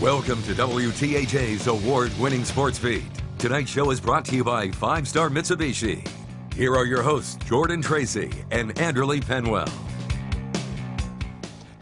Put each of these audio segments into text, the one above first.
Welcome to WTAJ's award winning Sportsbeat. Tonight's show is brought to you by Five Star Mitsubishi. Here are your hosts, Jordan Tracy and Anderly Penwell.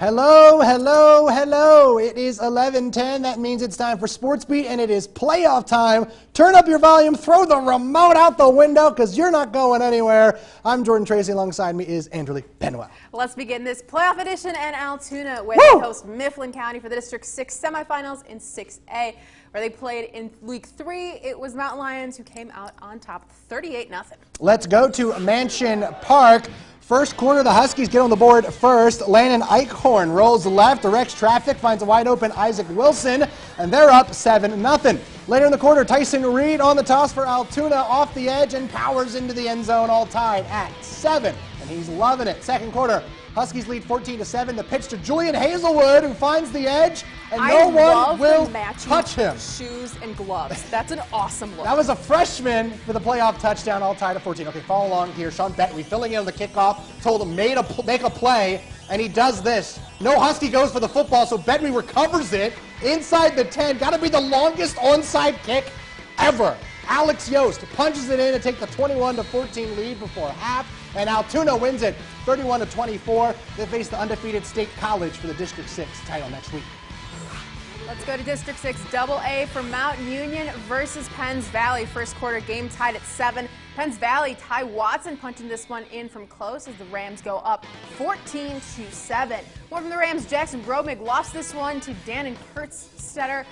Hello, hello, hello. It is 11:10. That means it's time for Sports Beat and it is playoff time. Turn up your volume, throw the remote out the window cuz you're not going anywhere. I'm Jordan Tracy alongside me is Anderly Penwell. Let's begin this playoff edition in Altoona where Woo! they host Mifflin County for the District 6 semifinals in 6A where they played in week 3. It was Mountain Lions who came out on top 38 0 Let's go to Mansion Park. First quarter, the Huskies get on the board first. Landon Eichhorn rolls left, directs traffic, finds a wide open Isaac Wilson, and they're up 7 0. Later in the quarter, Tyson Reed on the toss for Altoona off the edge and powers into the end zone, all tied at 7. And he's loving it. Second quarter, Huskies lead 14 to 7. The pitch to Julian Hazelwood, who finds the edge, and I no one will touch him. shoes and gloves. That's an awesome look. That was a freshman for the playoff touchdown, all tied at 14. Okay, follow along here. Sean Betry filling in on the kickoff, told him made a, make a play, and he does this. No Husky goes for the football, so Betry recovers it inside the 10. Got to be the longest onside kick ever. Alex Yost punches it in to take the 21 to 14 lead before half, and Altoona wins it 31 to 24. They face the undefeated State College for the District 6 title next week. Let's go to District 6 Double A for Mount Union versus Penns Valley. First quarter game tied at 7. Penns Valley, Ty Watson punching this one in from close as the Rams go up 14 to 7. More from the Rams, Jackson Bromig lost this one to Dannon Kurtzstetter.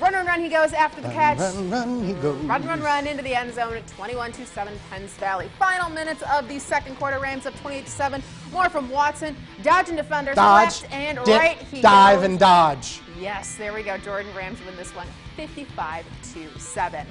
Run, run, run, he goes after the catch. Run, run, he goes. Run, run, run into the end zone at 21 to 7 Penns Valley. Final minutes of the second quarter, Rams up 28 to 7. More from Watson, dodging defenders Dodge, left and dip, right. He dive, goes. and dodge. Yes, there we go. Jordan Rams win this one 55 to 7.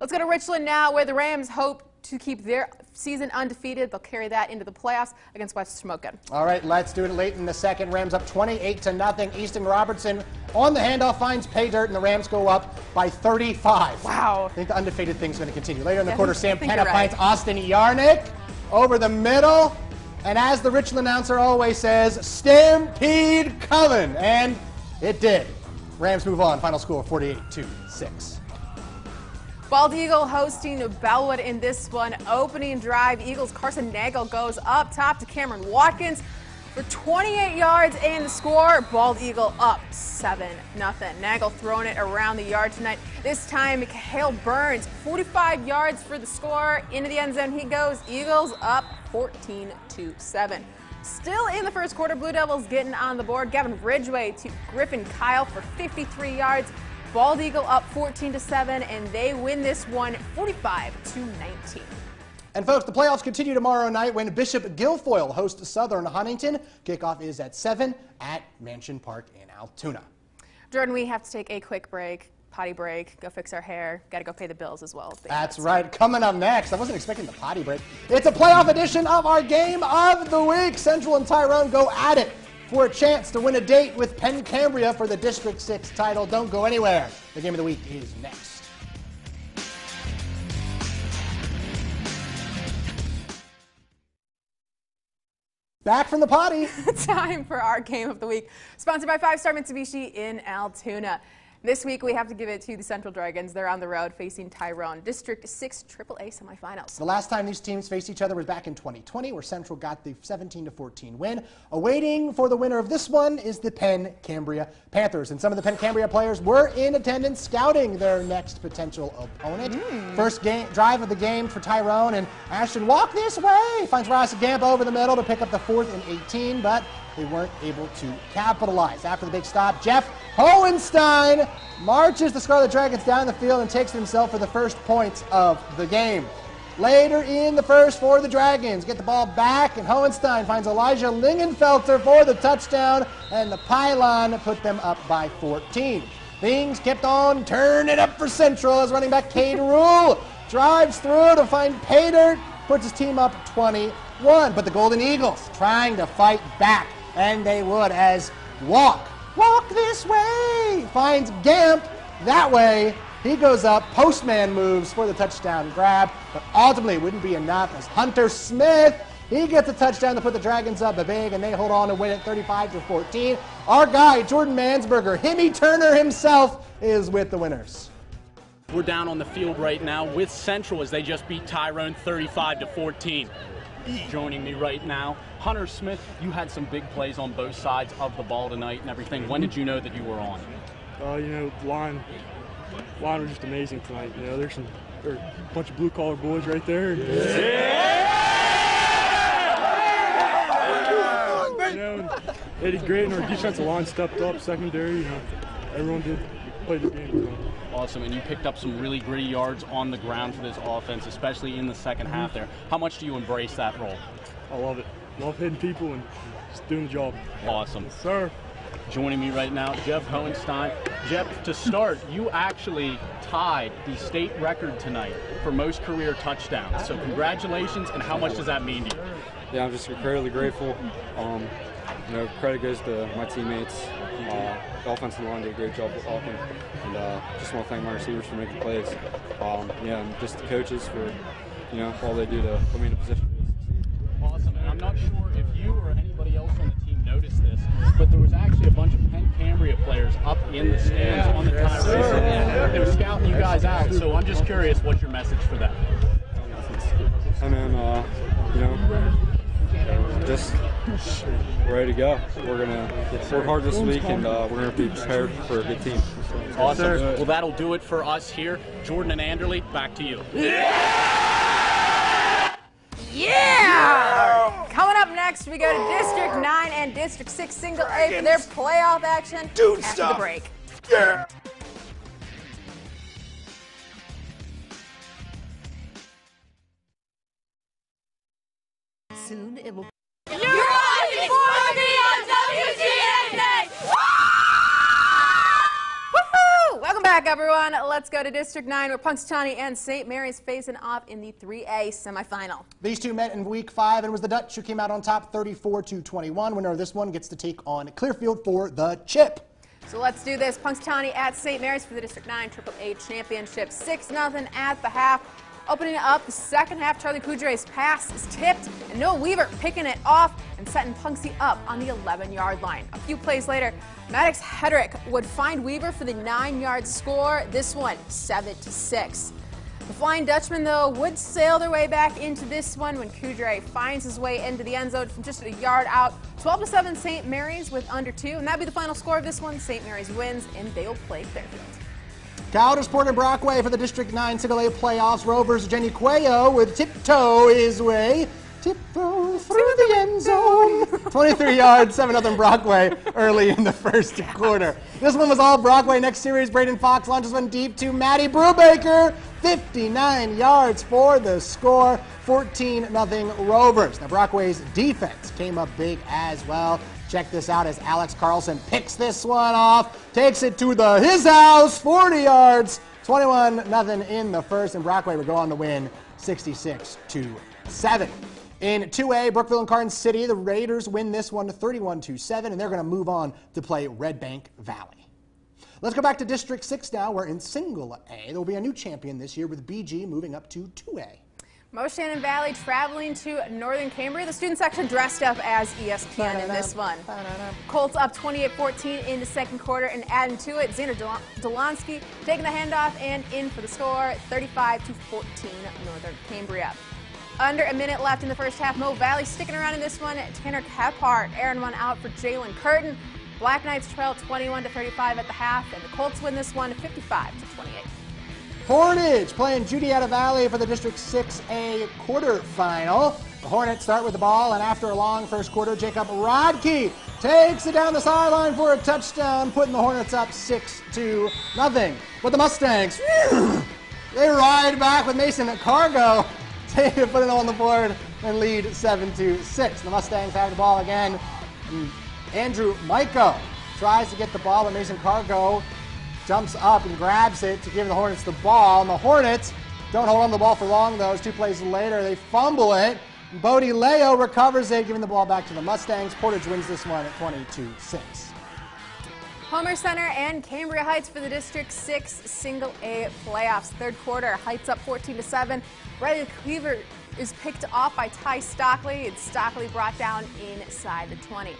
Let's go to Richland now, where the Rams hope to keep their season undefeated. They'll carry that into the playoffs against West Shamokin. All right, let's do it late in the second. Rams up 28 to nothing. Easton Robertson on the handoff finds pay dirt, and the Rams go up by 35. Wow. I think the undefeated thing's going to continue. Later in the Yeah, quarter, Sam Penna right. finds Austin Yarnick over the middle. And as the Richland announcer always says, Stampede coming. And it did. Rams move on. Final score 48 to 6. Bald Eagle hosting Bellwood in this one. Opening drive, Eagles Carson Nagel goes up top to Cameron Watkins for 28 yards and the score. Bald Eagle up 7 nothing. Nagel throwing it around the yard tonight. This time, Mikhail Burns, 45 yards for the score. Into the end zone he goes. Eagles up 14 to 7. Still in the first quarter, Blue Devils getting on the board. Gavin Ridgway to Griffin Kyle for 53 yards. Bald Eagle up 14 to 7, and they win this one 45 to 19. And folks, the playoffs continue tomorrow night when Bishop Guilfoyle hosts Southern Huntington. Kickoff is at 7 at Mansion Park in Altoona. Jordan, we have to take a quick break, potty break, go fix our hair, got to go pay the bills as well. That's right. Coming up next, I wasn't expecting the potty break. It's a playoff edition of our game of the week. Central and Tyrone go at it for a chance to win a date with Penn Cambria for the District 6 title. Don't go anywhere. The game of the week is next. Back from the potty. Time for our game of the week, sponsored by Five Star Mitsubishi in Altoona. This week we have to give it to the Central Dragons. They're on the road facing Tyrone, District 6 AAA semifinals. The last time these teams faced each other was back in 2020, where Central got the 17 to 14 win. Awaiting for the winner of this one is the Penn Cambria Panthers, and some of the Penn Cambria players were in attendance scouting their next potential opponent. Hmm. First game drive of the game for Tyrone, and Ashton walk this way finds Ross Gamp over the middle to pick up the fourth and 18, but they weren't able to capitalize. After the big stop, Jeff Hohenstein marches the Scarlet Dragons down the field and takes it himself for the first points of the game. Later in the first for the Dragons, get the ball back, and Hohenstein finds Elijah Lingenfelter for the touchdown, and the pylon put them up by 14. Things kept on turning up for Central as running back Cade Rule drives through to find Paydirt, puts his team up 21. But the Golden Eagles trying to fight back, and they would as Walk, walk this way, finds Gamp that way. He goes up, postman moves for the touchdown grab, but ultimately it wouldn't be enough as Hunter Smith He gets a touchdown to put the Dragons up big, and they hold on to win it 35 to 14. Our guy, Jordan Mansberger, Himmy Turner himself, is with the winners. We're down on the field right now with Central as they just beat Tyrone 35 to 14. Joining me right now, Hunter Smith. You had some big plays on both sides of the ball tonight and everything. When did you know that you were on? Uh, you know, the line, line was just amazing tonight. You know, there's some, there a bunch of blue collar boys right there. Yeah. You know, they did great, and our defensive line stepped up, secondary. You know, everyone did played the game. Awesome, and you picked up some really gritty yards on the ground for this offense, especially in the 2nd half there. How much do you embrace that role? I love it. Love hitting people and just doing the job. Awesome. Sir. Joining me right now, Jeff Hohenstein. Jeff, to start, you actually tied the state record tonight for most career touchdowns. So congratulations, and how much does that mean to you? Yeah, I'm just incredibly grateful. Um, you know, credit goes to my teammates. Uh, the offensive line did a great job blocking, and uh, just want to thank my receivers for making plays. Um, yeah, and just the coaches for you know all they do to put me in a position. Awesome, and I'm not sure if you or anybody else on the team noticed this, but there was actually a bunch of Penn Cambria players up in the stands on the Tyrone. They were scouting you guys out, so I'm just curious, what's your message for them? And then uh, you know, just ready to go. We're gonna work hard this week, and uh, we're gonna be prepared for a good team. Awesome. Well, that'll do it for us here. Jordan and Anderley, back to you. Yeah! yeah! Coming up next, we go to District 9 and District 6 Single A for their playoff action Dude, after stop. the break. Yeah. Back, everyone. Let's go to District 9, where Punxsutawney and St. Mary's facing off in the 3A semifinal. These two met in week five, and it was the Dutch who came out on top 34 to 21. Winner of this one gets to take on Clearfield for the chip. So let's do this. Punxsutawney at St. Mary's for the District 9 Triple A Championship. 6 0 at the half. Opening up the second half, Charlie Coudre's pass is tipped, and Noah Weaver picking it off and setting Punksy up on the 11-yard line. A few plays later, Maddox Hedrick would find Weaver for the 9-yard score. This one, 7 to 6. The Flying Dutchman, though, would sail their way back into this one when Coudre finds his way into the end zone from just a yard out. 12 to 7 St. Mary's with under two, and that'd be the final score of this one. St. Mary's wins, and they'll play Coudersport and Brockway for the District 9 Single A playoffs. Rovers Jenny Cuello with tiptoe his way. Tiptoe through the end zone. 23 yards, 7 0 Brockway early in the first quarter. This one was all Brockway. Next series, Braden Fox launches one deep to Maddie Brubaker. 59 yards for the score. 14 0 Rovers. Now, Brockway's defense came up big as well. Check this out as Alex Carlson picks this one off, takes it to the his house, 40 yards, 21 nothing in the first, and Brockway would go on to win 66 to 7. In 2A, Brookville and Karns City, the Raiders win this one 31 to 7, and they're going to move on to play Red Bank Valley. Let's go back to District 6 now, where in Single A, there will be a new champion this year with BG moving up to 2A. Moshannon Valley traveling to Northern Cambria. The student section dressed up as ESPN in this one. Colts up 28-14 in the second quarter and adding to it, Xander Del- Delonsky taking the handoff and in for the score, 35 to 14 Northern Cambria. Under a minute left in the first half, Mo Valley sticking around in this one. Tanner Kephart airing one out for Jalen Curtin. Black Knights trail 21 to 35 at the half, and the Colts win this one 55 to 28. Portage playing Juniata Valley for the District 6A quarterfinal. The Hornets start with the ball, and after a long first quarter, Jacob Rodkey takes it down the sideline for a touchdown, putting the Hornets up 6 to nothing. But the Mustangs, they ride back with Mason Cargo, take put it on the board, and lead 7 to 6. The Mustangs have the ball again. Andrew Mico tries to get the ball, but Mason Cargo jumps up and grabs it to give the Hornets the ball. And the Hornets don't hold on the ball for long, though. Two plays later, they fumble it. Bodie Leo recovers it, giving the ball back to the Mustangs. Portage wins this one at 22 6. Homer Center and Cambria Heights for the District 6 Single A playoffs. Third quarter, Heights up 14 to 7. Riley Cleaver is picked off by Ty Stockley, and Stockley brought down inside the 20.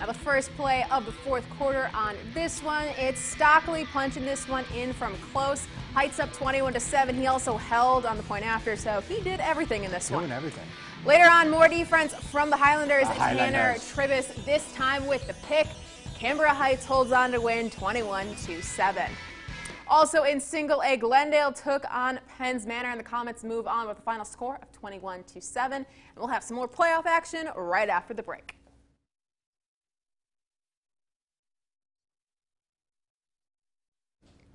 Now the first play of the fourth quarter on this one, it's Stockley punching this one in from close. Heights up 21 to 7. He also held on the point after, so he did everything in this Doing one. everything. Later on, more defense from the Highlanders. The Tanner Highlanders. Tribis this time with the pick. Cambria Heights holds on to win 21 to 7. Also in single A, Glendale took on Penns Manor, and the Comets move on with a final score of 21 to 7. And we'll have some more playoff action right after the break.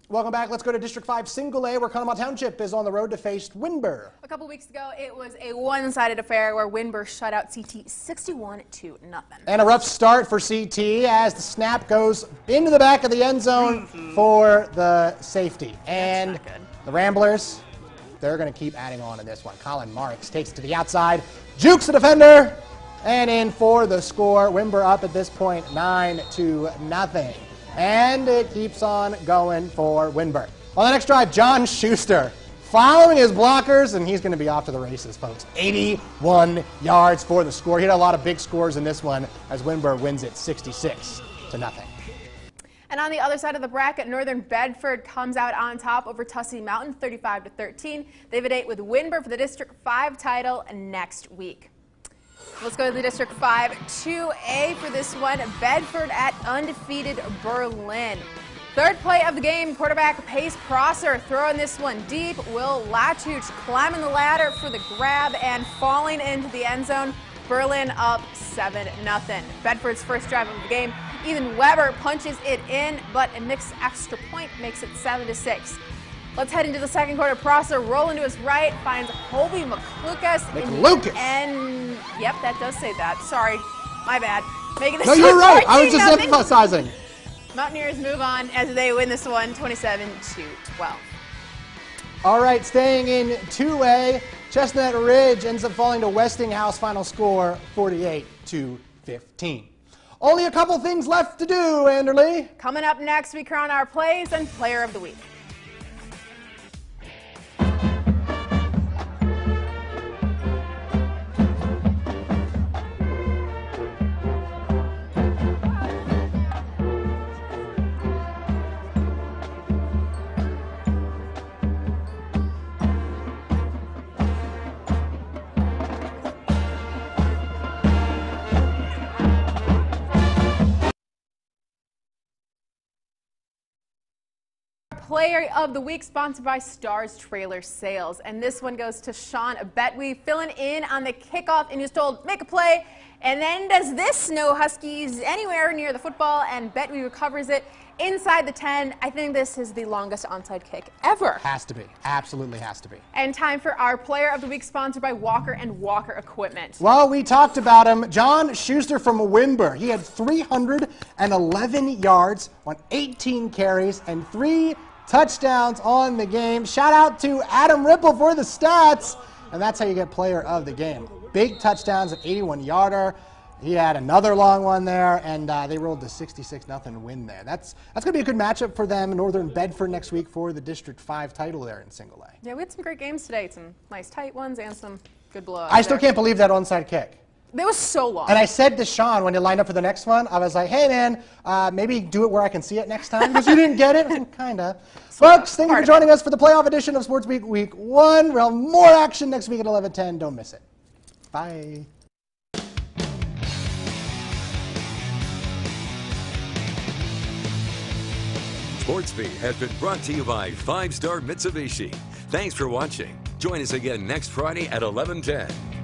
Welcome back. Let's go to District 5 Single A, where Conemaugh Township is on the road to face Windber. A couple weeks ago, it was a one-sided affair where Windber shut out CT 61 to nothing. And a rough start for CT as the snap goes into the back of the end zone for the safety. And the Ramblers, they're going to keep adding on in this one. Colin Marks takes it to the outside, jukes the defender, and in for the score. Windber up at this point, 9 to nothing. And it keeps on going for Windber. On the next drive, John Schuster following his blockers, and he's going to be off to the races, folks. 81 yards for the score. He had a lot of big scores in this one as Windber wins it 66 to nothing. And on the other side of the bracket, Northern Bedford comes out on top over Tussey Mountain, 35 to 13. They have a date with Windber for the District 5 title next week. Let's go to the District 5 2A for this one. Bedford at undefeated Berlin. Third play of the game, quarterback Pace Prosser throwing this one deep. Will Latuch climbing the ladder for the grab and falling into the end zone. Berlin up 7 0. Bedford's first drive of the game. Ethan Weber punches it in, but a mixed extra point makes it 7 6. Let's head into the second quarter. Prosser rolling to his right, finds Hobie McLucas. McLucas. And, yep, that does say that. Sorry, my bad. Making this No, you're right. I was just nothing. emphasizing. Mountaineers move on as they win this one 27 to 12. All right, staying in 2A, Chestnut Ridge ends up falling to Westinghouse. Final score 48 to 15. Only a couple things left to do, Anderly. Coming up next, we crown our plays and player of the week. Player of the Week sponsored by Stars Trailer Sales. And this one goes to Sean Betwe, filling in on the kickoff and he's told, make a play. And then does this no Huskies anywhere near the football and Betwe recovers it inside the 10. I think this is the longest onside kick ever. Has to be. Absolutely has to be. And time for our Player of the Week sponsored by Walker and Walker Equipment. Well, we talked about him. John Schuster from Windber. He had 311 yards on 18 carries and three touchdowns on the game. Shout out to Adam Ripple for the stats. And that's how you get player of the game. Big touchdowns, an 81 yarder. He had another long one there, and uh, they rolled the 66 0 win there. That's that's going to be a good matchup for them, Northern Bedford next week for the District 5 title there in single A. Yeah, we had some great games today. Some nice tight ones and some good blowouts. I still there. can't believe that onside kick. It was so long. And I said to Sean when he lined up for the next one, I was like, hey man, uh, maybe do it where I can see it next time because you didn't get it. Kinda. Folks, thank you for joining us for the playoff edition of Sports Week Week 1. We'll have more action next week at 11:10. Don't miss it. Bye. SportsBeat has been brought to you by Five Star Mitsubishi. Thanks for watching. Join us again next Friday at 11:10.